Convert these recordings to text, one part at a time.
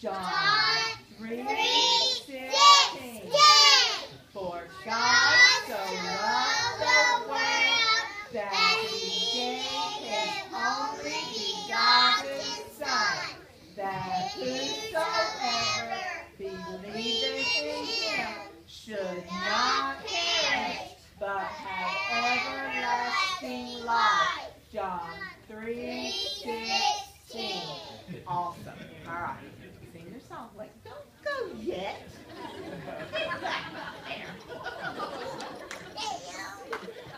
John, John 3, 3, 16. 16. For God God so loved the world that he gave his only begotten Son, that whosoever believeth in him should not perish, but have everlasting life. John 3, 16. Awesome. All right. Sing song. Like, don't go yet.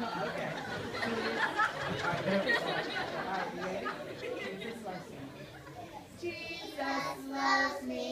Okay. All right, you ready? Jesus loves me. Jesus loves me,